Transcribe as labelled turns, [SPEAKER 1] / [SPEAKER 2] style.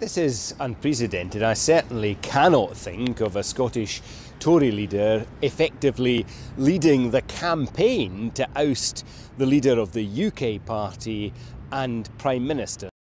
[SPEAKER 1] This is unprecedented. I certainly cannot think of a Scottish Tory leader effectively leading the campaign to oust the leader of the UK party and Prime Minister.